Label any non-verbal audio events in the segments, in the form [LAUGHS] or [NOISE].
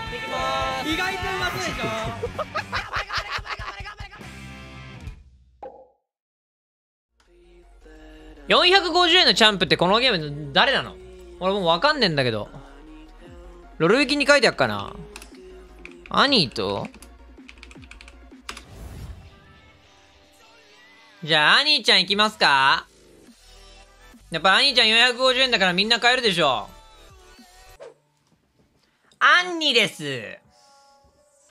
っていきます意外とうまそうでしょ450円のチャンプってこのゲーム誰なの俺もうわかんねえんだけど。ロルウィキに書いてあっかなアニーとじゃあ、アニーちゃん行きますかやっぱアニーちゃん450円だからみんな買えるでしょ。アンニです。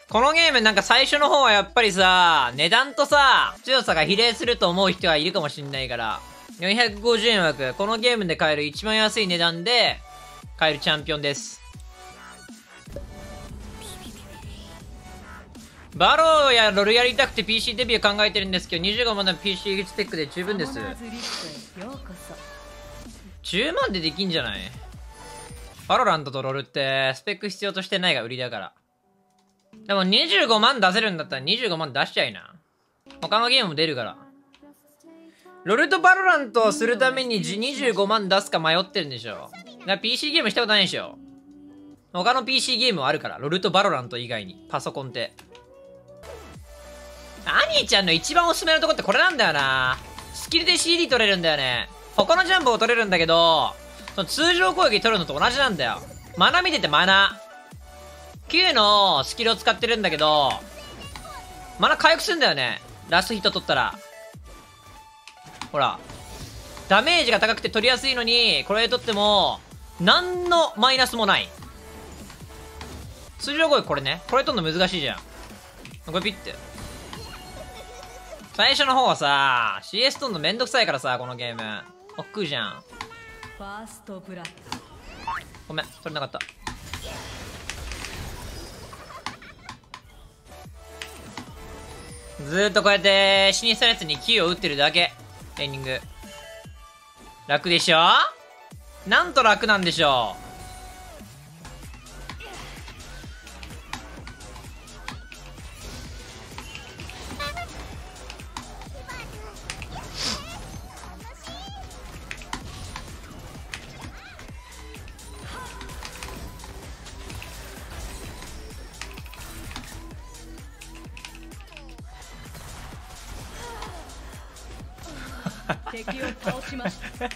このゲームなんか最初の方はやっぱりさ、値段とさ、強さが比例すると思う人がいるかもしんないから、450円枠、このゲームで買える一番安い値段で買えるチャンピオンです。バローやロルやりたくて PC デビュー考えてるんですけど、25万の PC ステックで十分です。10万でできんじゃない？バロラントとロルってスペック必要としてないが売りだから。でも25万出せるんだったら25万出しちゃいな。他のゲームも出るから。ロルとバロラントをするために25万出すか迷ってるんでしょ。だから PC ゲームしたことないでしょ。他の PC ゲームはあるから。ロルとバロラント以外に。パソコンって。アニーちゃんの一番おすすめのとこってこれなんだよな。スキルで CD 取れるんだよね。他のジャンプを取れるんだけど、その通常攻撃取るのと同じなんだよ。マナ見ててマナ。Q のスキルを使ってるんだけど、マナ回復するんだよね。ラストヒット取ったら。ほら。ダメージが高くて取りやすいのに、これで取っても、何のマイナスもない。通常攻撃これね。これ取るの難しいじゃん。これピッて。最初の方はさ、CS 取るのめんどくさいからさ、このゲーム。億劫じゃん。ファーストブラッドごめん、取れなかった。ずーっとこうやって死にしたやつにキーを打ってるだけ。エンディング。楽でしょ？なんと楽なんでしょう？敵を倒しました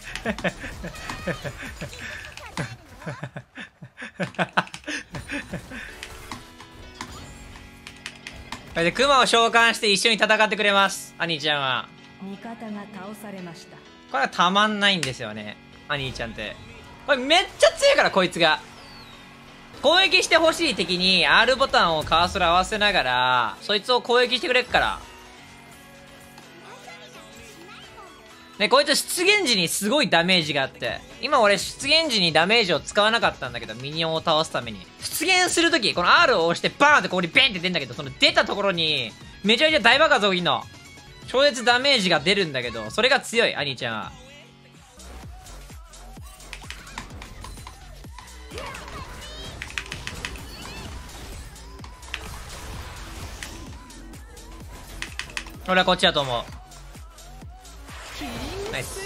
[LAUGHS] でクマを召喚して一緒に戦ってくれます。アニーちゃんは。味方が倒されましたこれはたまんないんですよね。アニーちゃんって。これめっちゃ強いから、こいつが。攻撃してほしい敵に R ボタンをカーソル合わせながら、そいつを攻撃してくれっから。ね、こいつ出現時にすごいダメージがあって、今俺出現時にダメージを使わなかったんだけど、ミニオンを倒すために。出現するとき、この R を押してバーンってここにベンって出んだけど、その出たところに、めちゃめちゃ大爆発起きんの。超絶ダメージが出るんだけど、それが強い、アニーちゃんは。俺はこっちだと思う。ナイス。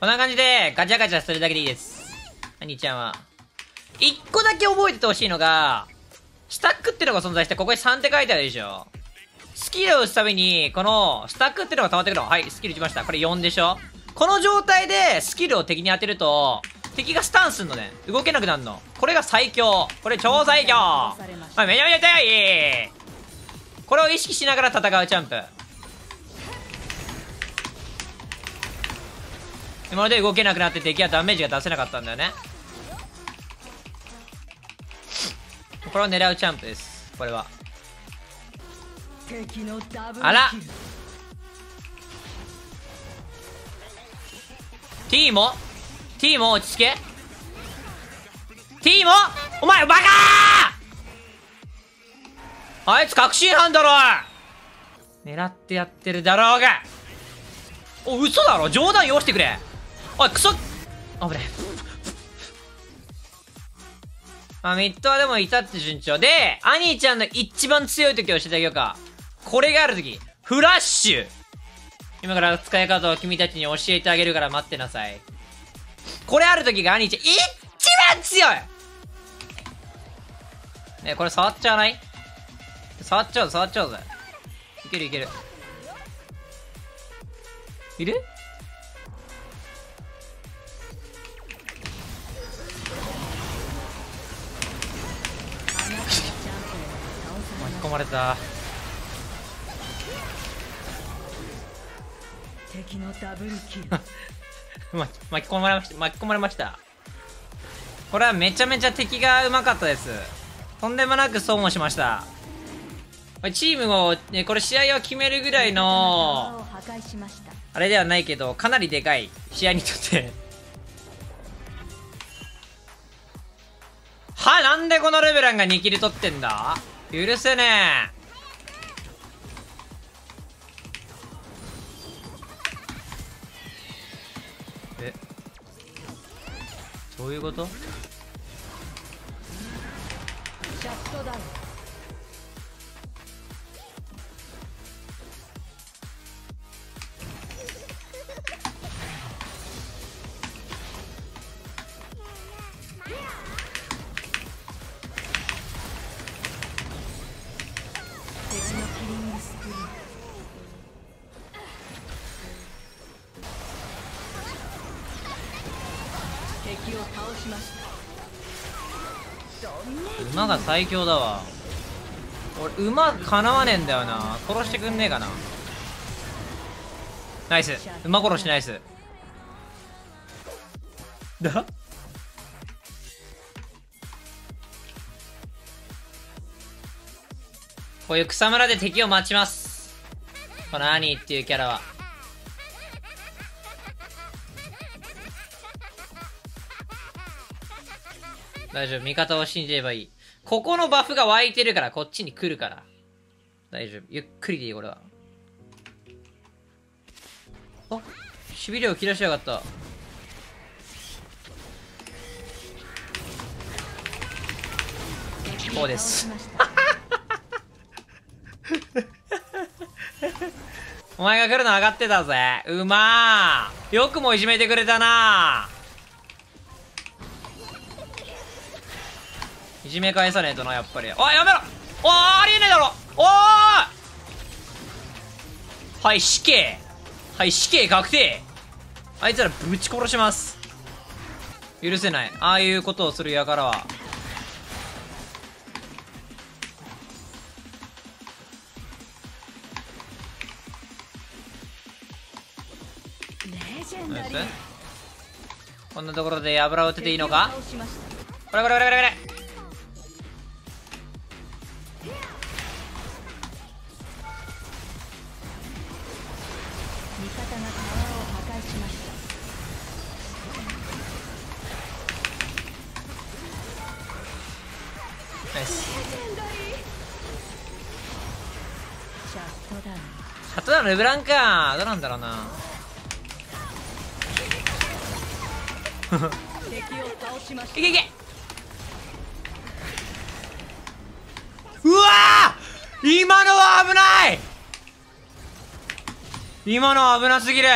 こんな感じで、ガチャガチャするだけでいいです。アニーちゃんは。一個だけ覚えててほしいのが、スタックってのが存在して、ここに3って書いてあるでしょ。スキルを打つために、この、スタックってのが溜まってくるの。はい、スキル打ちました。これ4でしょこの状態で、スキルを敵に当てると、敵がスタンすんのね。動けなくなるの。これが最強。これ超最強。まあ、めちゃめちゃ強いこれを意識しながら戦うチャンプ。今まで動けなくなって敵はダメージが出せなかったんだよね。これを狙うチャンプです。これは。敵のダブルあら T も ?T も落ち着け ?T も？お前バカーあいつ確信犯だろ狙ってやってるだろうがお、嘘だろ？冗談用してくれおい、クソ危ね。まあ、ミッドはでもいたって順調。で、アニーちゃんの一番強い時を教えてあげようか。これがある時。フラッシュ今から使い方を君たちに教えてあげるから待ってなさい。これある時がアニーちゃん一番強いねこれ触っちゃわない？触っちゃう触っちゃうぜいけるいけるいる？まれた。敵のダブルキル。[LAUGHS] ま巻き込まれました。巻き込まれました。これはめちゃめちゃ敵がうまかったです。とんでもなく損をしました。チームを、ね、これ試合を決めるぐらいのあれではないけどかなりでかい。試合にとって。はなんでこのレベランが2キル取ってんだ？許せねえ。え。そういうこと？シャットダウン馬が最強だわ。俺馬かなわねえんだよな。殺してくんねえかな。ナイス。馬殺しナイス。だ？こういう草むらで敵を待ちます。このアニーっていうキャラは。大丈夫。味方を信じればいいここのバフが湧いてるからこっちに来るから。大丈夫。ゆっくりでいい俺は。あしびれを切らしやがった。こうです。お前が来るの上がってたぜ。うまー。よくもいじめてくれたないじめ返さねえとなやっぱり。おいやめろ。おーありえねえだろ。おーはい死刑。はい死刑確定。あいつらぶち殺します。許せない。ああいうことをする輩は。レジェンナイスダリーこんなところで油を打てていいのか？これこれこれこれこれシャットダウン。ルブランか。どうなんだろうな。敵を倒しました。いけいけ。うわー！今のは危ない！今のは危なすぎる。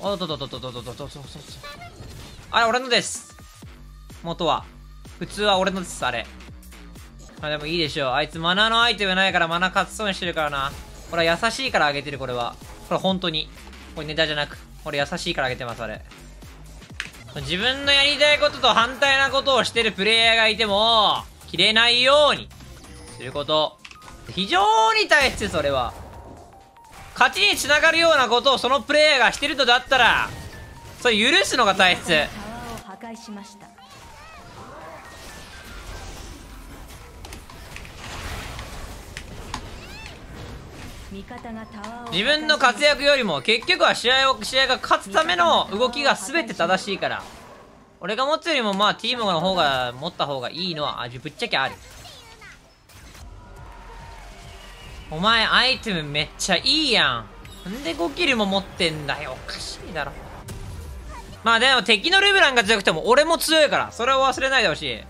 おっとっとっとっとっとっとっと。っとあれ俺のです。元は。普通は俺のですあれ。まあでもいいでしょう。あいつマナのアイテムないからマナー勝つそうにしてるからな。これは優しいからあげてるこれは。これ本当に。これネタじゃなく。俺優しいからあげてますあれ。自分のやりたいことと反対なことをしてるプレイヤーがいても切れないように。すること。非常に大切それは。勝ちにつながるようなことをそのプレイヤーがしてるのだったらそれ許すのが大切。自分の活躍よりも結局は試合を試合が勝つための動きが全て正しいから。俺が持つよりもまあティーモの方が持った方がいいのはあぶっちゃけある。お前アイテムめっちゃいいやん。なんで5キルも持ってんだよ。おかしいだろ。まあでも敵のルブランが強くても俺も強いから。それを忘れないでほしい。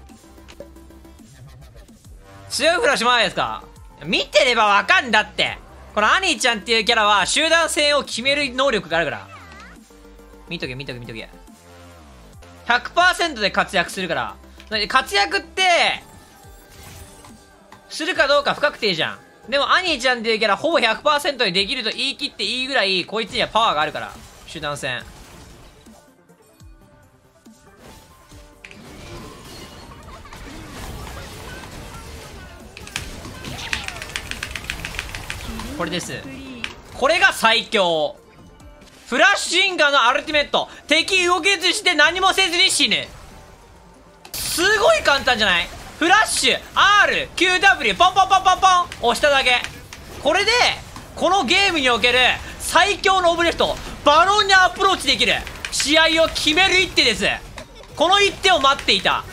強いフラッシュ前ですか。見てればわかんだって。このアニーちゃんっていうキャラは集団戦を決める能力があるから見とけ見とけ見とけ100%で活躍するから活躍って、するかどうか不確定じゃん。でも、アニーちゃんっていうキャラほぼ100%にできると言い切っていいぐらい、こいつにはパワーがあるから。集団戦。これです。これが最強。フラッシュインガーのアルティメット。敵動けずして何もせずに死ぬ。すごい簡単じゃない？フラッシュ R、QW、ポンポンポンポンポン押しただけ。これで、このゲームにおける最強のオブジェクト、バロンにアプローチできる。試合を決める一手です。この一手を待っていた。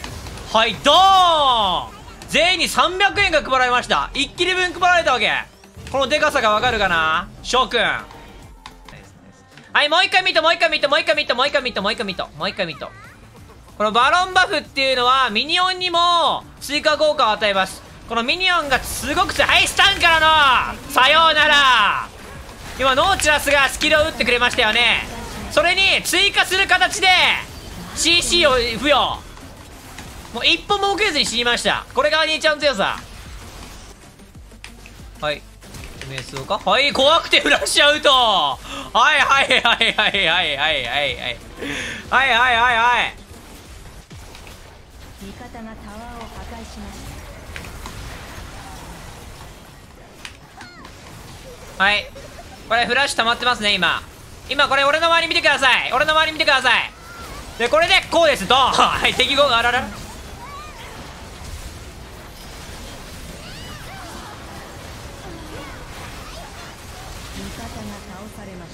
はい、ドーン全員に300円が配られました。一気に分配られたわけ。このデカさがわかるかな？翔くん。はい、もう一回見と、もう一回見と、もう一回見と、もう一回見と、もう一回見と、もう一回見と。このバロンバフっていうのは、ミニオンにも追加効果を与えます。このミニオンがすごく強い。はい、スタンからのさようなら今、ノーチラスがスキルを打ってくれましたよね。それに追加する形で CC を付与。もう一歩も受けずに死にました。これが兄ちゃんの強さ。はい。瞑想か？はい、怖くてフラッシュアウトはいはいはいはいはいはいはいはい。はいはいはいはい。味方がタワーを破壊しましたはい。これフラッシュ溜まってますね、今。今これ俺の周り見てください。俺の周り見てください。で、これでこうです、ドンはい、敵語があらら。方が倒されまし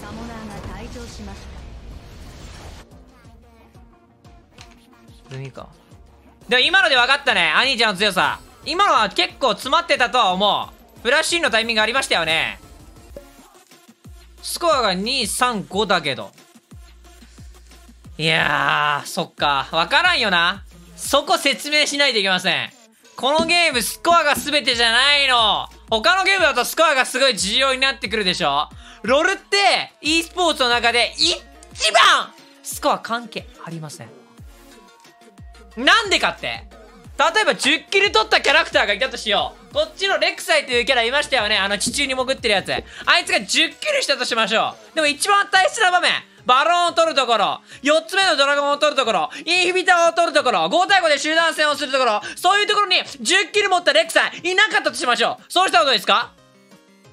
たサモナーが退場しました海か。でも今ので分かったね、兄ちゃんの強さ。今のは結構詰まってたとは思う。フラッシュインのタイミングありましたよね。スコアが2、3、5だけど。いやー、そっか。わからんよな。そこ説明しないといけません。このゲーム、スコアが全てじゃないの。他のゲームだとスコアがすごい重要になってくるでしょ？ロールって e スポーツの中で一番スコア関係ありません。なんでかって？例えば10キル取ったキャラクターがいたとしよう。こっちのレクサイというキャラいましたよね？あの地中に潜ってるやつ。あいつが10キルしたとしましょう。でも一番大切な場面。バロンを取るところ、4つ目のドラゴンを取るところ、インヒビターを取るところ、5対5で集団戦をするところ、そういうところに10キル持ったレックサイいなかったとしましょう。そうしたらどうですか？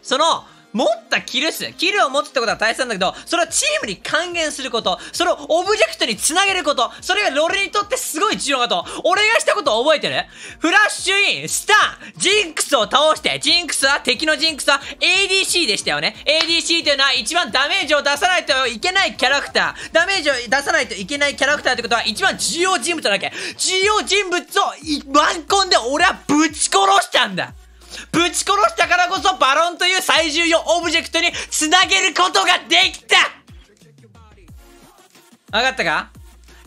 その、持ったキル数、キルを持つってことは大切なんだけど、それをチームに還元すること、それをオブジェクトにつなげること、それがロールにとってすごい重要だと、俺がしたことを覚えてる？フラッシュイン、スタン、ジンクスを倒して、ジンクスは、敵のジンクスは ADC でしたよね。ADC というのは一番ダメージを出さないといけないキャラクター。ダメージを出さないといけないキャラクターってことは一番重要人物なわけ。重要人物をワンコンで俺はぶち殺したんだぶち殺したからこそバロンという最重要オブジェクトにつなげることができたわかったか？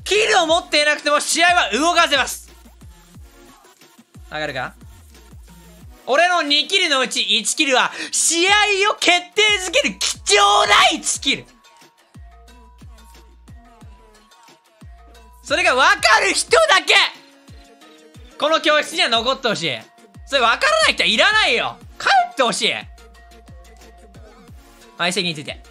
キルを持っていなくても試合は動かせますわかるか？俺の2キルのうち1キルは試合を決定づける貴重な1キル。それがわかる人だけ。この教室には残ってほしい。それわからない人はいらないよ。帰ってほしい。はい、席について。